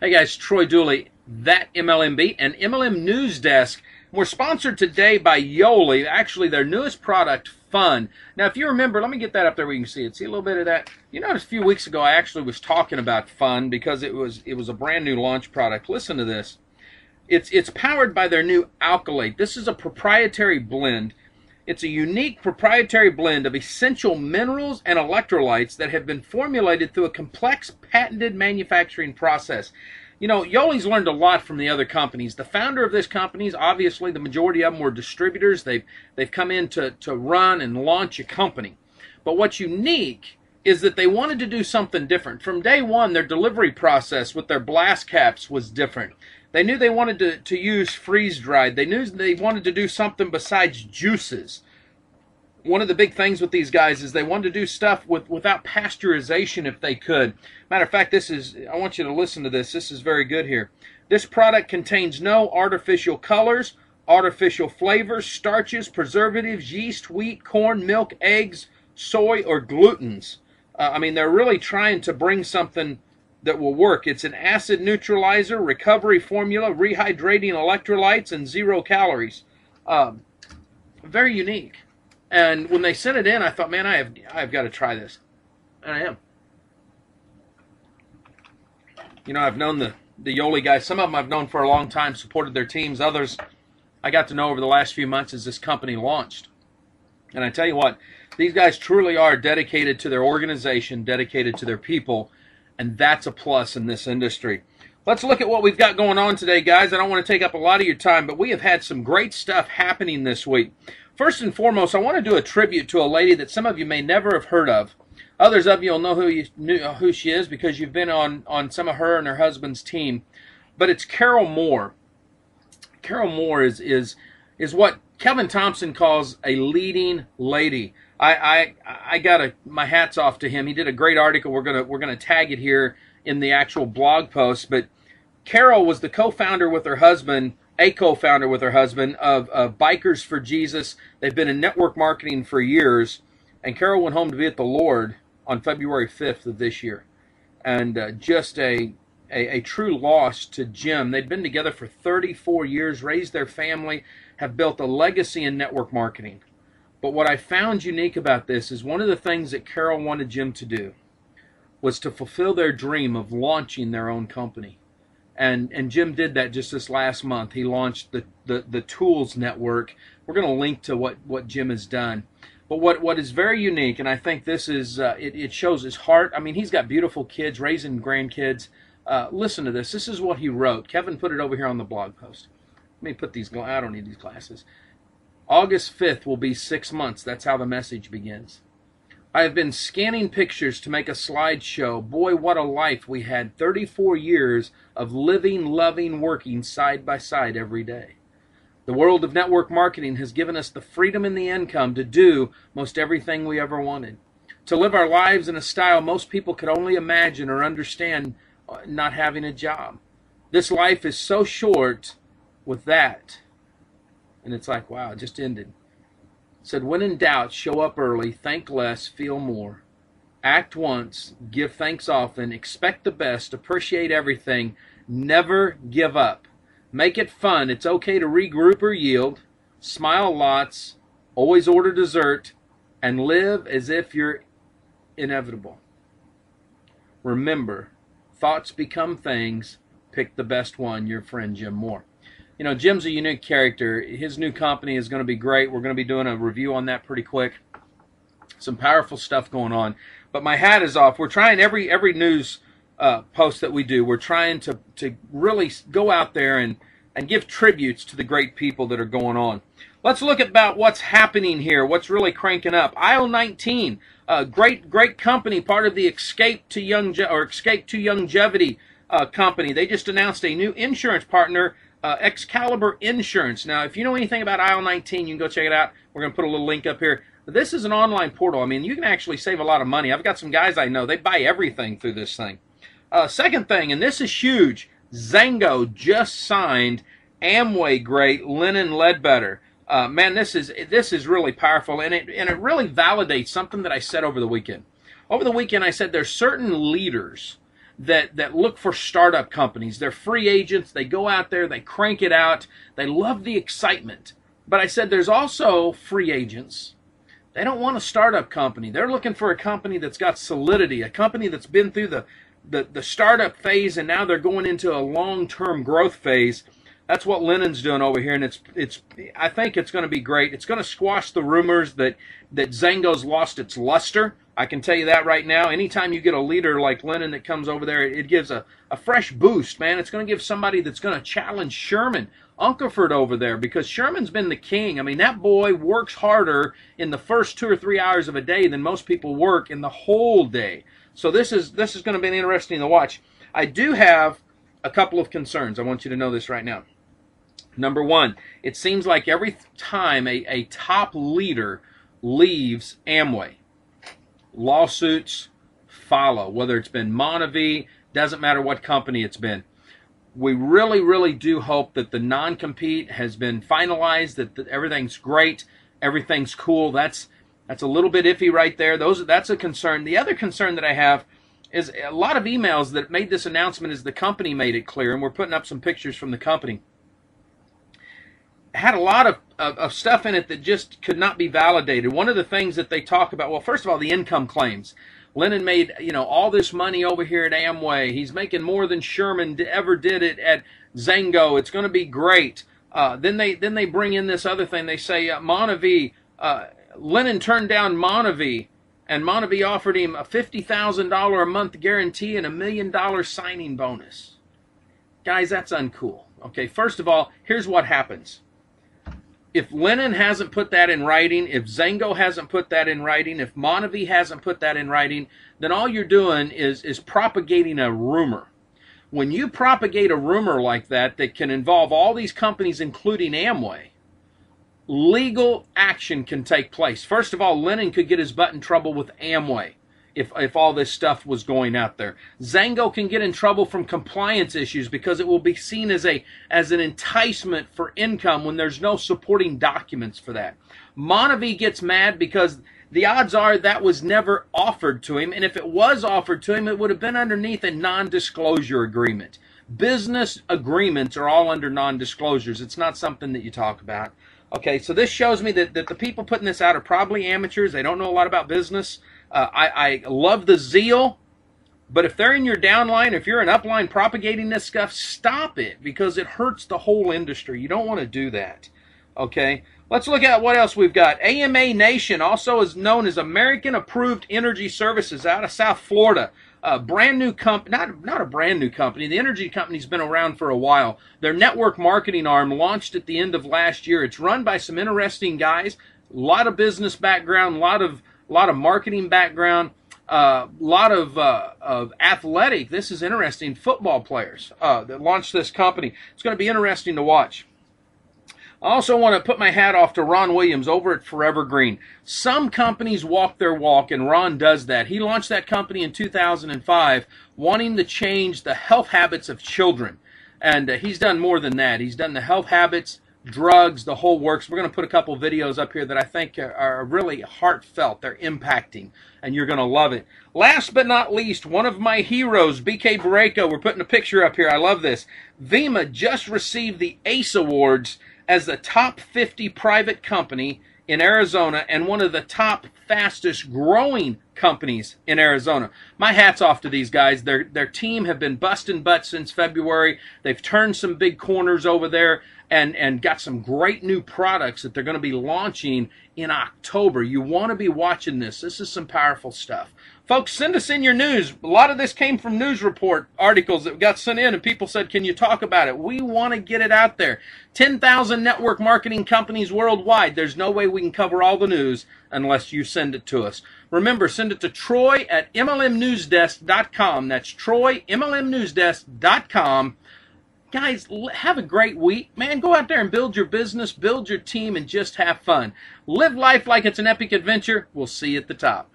Hey guys, Troy Dooly, that MLMB and MLM News Desk. We're sponsored today by Yoli, actually their newest product, Fun. Now, if you remember, let me get that up there where you can see it. See a little bit of that. You notice a few weeks ago I actually was talking about Fun because it was it was a brand new launch product. Listen to this. It's it's powered by their new Alkalete. This is a proprietary blend. It's a unique proprietary blend of essential minerals and electrolytes that have been formulated through a complex patented manufacturing process. You know, Yoli's learned a lot from the other companies. The founder of this company, is obviously, the majority of them were distributors. They've they've come in to, to run and launch a company. But what's unique is that they wanted to do something different. From day one, their delivery process with their blast caps was different. They knew they wanted to, to use freeze dried. They knew they wanted to do something besides juices one of the big things with these guys is they wanted to do stuff with without pasteurization if they could. Matter of fact, this is I want you to listen to this. This is very good here. This product contains no artificial colors, artificial flavors, starches, preservatives, yeast, wheat, corn, milk, eggs, soy, or glutens. Uh, I mean, they're really trying to bring something that will work. It's an acid neutralizer, recovery formula, rehydrating electrolytes, and zero calories. Um, very unique. And when they sent it in, I thought, man, I have I've got to try this, and I am. You know, I've known the the Yoli guys. Some of them I've known for a long time, supported their teams. Others I got to know over the last few months as this company launched. And I tell you what, these guys truly are dedicated to their organization, dedicated to their people, and that's a plus in this industry. Let's look at what we've got going on today, guys. I don't want to take up a lot of your time, but we have had some great stuff happening this week. First and foremost, I want to do a tribute to a lady that some of you may never have heard of. Others of you will know who you knew, who she is because you've been on on some of her and her husband's team. But it's Carol Moore. Carol Moore is is is what Kevin Thompson calls a leading lady. I I I got a my hats off to him. He did a great article. We're gonna we're gonna tag it here in the actual blog post. But Carol was the co-founder with her husband a co-founder with her husband of uh, Bikers for Jesus. They've been in network marketing for years, and Carol went home to be at the Lord on February 5th of this year, and uh, just a, a, a true loss to Jim. They'd been together for 34 years, raised their family, have built a legacy in network marketing. But what I found unique about this is one of the things that Carol wanted Jim to do was to fulfill their dream of launching their own company and and Jim did that just this last month. He launched the the, the Tools Network. We're going to link to what what Jim has done. But what what is very unique, and I think this is uh, it, it shows his heart. I mean, he's got beautiful kids, raising grandkids. Uh, listen to this. This is what he wrote. Kevin put it over here on the blog post. Let me put these. I don't need these glasses. August 5th will be six months. That's how the message begins. I have been scanning pictures to make a slideshow. Boy, what a life we had. 34 years of living, loving, working side by side every day. The world of network marketing has given us the freedom and the income to do most everything we ever wanted. To live our lives in a style most people could only imagine or understand uh, not having a job. This life is so short with that. And it's like, wow, it just ended said, When in doubt, show up early, think less, feel more. Act once, give thanks often, expect the best, appreciate everything, never give up. Make it fun. It's okay to regroup or yield. Smile lots, always order dessert, and live as if you're inevitable. Remember, thoughts become things. Pick the best one, your friend Jim Moore you know, Jim's a unique character. His new company is going to be great. We're going to be doing a review on that pretty quick. Some powerful stuff going on. But my hat is off. We're trying every every news uh, post that we do. We're trying to to really go out there and and give tributes to the great people that are going on. Let's look about what's happening here. What's really cranking up? Aisle 19, a great great company, part of the Escape to Young or Escape to Longevity uh, company. They just announced a new insurance partner uh, Excalibur Insurance. Now, if you know anything about aisle 19, you can go check it out. We're going to put a little link up here. This is an online portal. I mean, you can actually save a lot of money. I've got some guys I know, they buy everything through this thing. Uh, second thing, and this is huge, Xango just signed Amway great Lennon Ledbetter. Uh, man, this is this is really powerful, and it and it really validates something that I said over the weekend. Over the weekend, I said there's certain leaders that that look for startup companies. They're free agents. They go out there, they crank it out. They love the excitement. But I said there's also free agents. They don't want a startup company. They're looking for a company that's got solidity, a company that's been through the the, the startup phase and now they're going into a long-term growth phase. That's what Lennon's doing over here, and it's it's. I think it's going to be great. It's going to squash the rumors that that Xango's lost its luster. I can tell you that right now. Anytime you get a leader like Lennon that comes over there, it gives a, a fresh boost, man. It's going to give somebody that's going to challenge Sherman Unkefer over there because Sherman's been the king. I mean, that boy works harder in the first two or three hours of a day than most people work in the whole day. So this is this is going to be interesting to watch. I do have a couple of concerns. I want you to know this right now. Number one, it seems like every time a, a top leader leaves Amway, lawsuits follow, whether it's been Monavie, doesn't matter what company it's been. We really, really do hope that the non compete has been finalized, that, that everything's great, everything's cool. That's that's a little bit iffy right there. Those that's a concern. The other concern that I have is a lot of emails that made this announcement is the company made it clear, and we're putting up some pictures from the company. Had a lot of, of, of, stuff in it that just could not be validated. One of the things that they talk about, well, first of all, the income claims. Lennon made, you know, all this money over here at Amway. He's making more than Sherman ever did it at Xango. It's going to be great. Uh, then they then they bring in this other thing. They say uh, Monavie. Uh, Lennon turned down Monavie, and Monavie offered him a fifty thousand dollar a month guarantee and a million dollar signing bonus. Guys, that's uncool. Okay, first of all, here's what happens if Lennon hasn't put that in writing, if Xango hasn't put that in writing, if Monavie hasn't put that in writing, then all you're doing is is propagating a rumor. When you propagate a rumor like that that can involve all these companies, including Amway, legal action can take place. First of all, Lennon could get his butt in trouble with Amway if, if all this stuff was going out there. Xango can get in trouble from compliance issues because it will be seen as a as an enticement for income when there's no supporting documents for that. Monavie gets mad because the odds are that was never offered to him, and if it was offered to him, it would have been underneath a non-disclosure agreement. Business agreements are all under non-disclosures. It's not something that you talk about. Okay, so this shows me that, that the people putting this out are probably amateurs. They don't know a lot about business. Uh, I, I love the zeal, but if they're in your downline, if you're an upline propagating this stuff, stop it because it hurts the whole industry. You don't want to do that. Okay, let's look at what else we've got. AMA Nation, also is known as American Approved Energy Services, out of South Florida. A brand new company, not not a brand new company. The energy company's been around for a while. Their network marketing arm launched at the end of last year. It's run by some interesting guys. A lot of business background, a lot of a lot of marketing background, a uh, lot of, uh, of athletic. This is interesting. Football players uh, that launched this company. It's going to be interesting to watch. I also want to put my hat off to Ron Williams over at Forever Green. Some companies walk their walk, and Ron does that. He launched that company in 2005, wanting to change the health habits of children. And uh, he's done more than that. He's done the health habits drugs, the whole works. We're going to put a couple videos up here that I think are really heartfelt. They're impacting, and you're going to love it. Last but not least, one of my heroes, BK Boreyko. We're putting a picture up here. I love this. Vemma just received the ACE Awards as the top 50 private company in Arizona and one of the top fastest growing companies in Arizona. My hat's off to these guys. Their their team have been busting butts since February. They've turned some big corners over there and and got some great new products that they're going to be launching in October. You want to be watching this. This is some powerful stuff. Folks, send us in your news. A lot of this came from news report articles that got sent in, and people said, Can you talk about it? We want to get it out there. 10,000 network marketing companies worldwide. There's no way we can cover all the news unless you send it to us. Remember, send it to Troy at MLMNewsDesk.com. That's Troy, MLMNewsDesk.com. Guys, have a great week. Man, go out there and build your business, build your team, and just have fun. Live life like it's an epic adventure. We'll see you at the top.